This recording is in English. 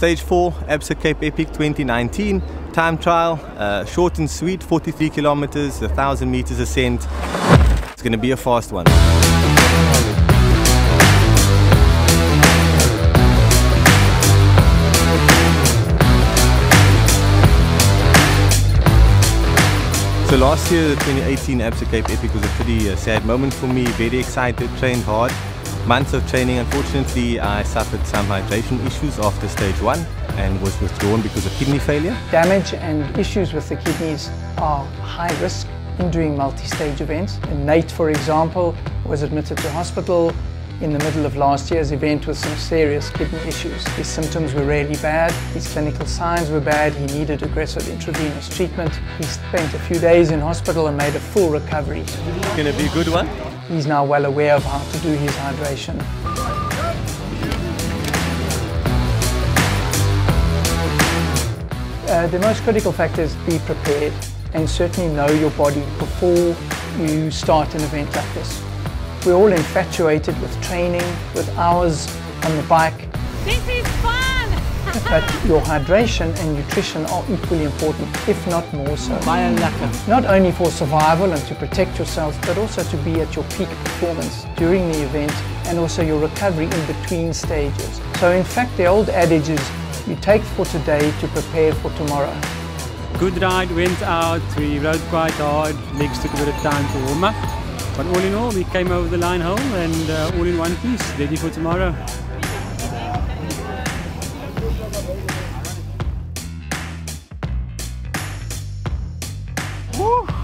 Stage 4, Absa Cape Epic 2019. Time trial, uh, short and sweet, 43 kilometers, 1,000 meters ascent. It's going to be a fast one. So last year, the 2018 Absa Cape Epic was a pretty uh, sad moment for me. Very excited, trained hard. Months of training. Unfortunately, I suffered some hydration issues after stage one and was withdrawn because of kidney failure. Damage and issues with the kidneys are high risk in doing multi-stage events. Nate, for example, was admitted to hospital in the middle of last year's event with some serious kidney issues. His symptoms were really bad, his clinical signs were bad, he needed aggressive intravenous treatment. He spent a few days in hospital and made a full recovery. It's going to be a good one. He's now well aware of how to do his hydration. Uh, the most critical factor is be prepared and certainly know your body before you start an event like this. We're all infatuated with training, with hours on the bike. This is fun! but your hydration and nutrition are equally important, if not more so. Not only for survival and to protect yourself, but also to be at your peak performance during the event and also your recovery in between stages. So in fact, the old adage is you take for today to prepare for tomorrow. Good ride, went out, we rode quite hard, legs took a bit of time to warm up. But all in all, we came over the line home and uh, all in one piece, ready for tomorrow. Woo!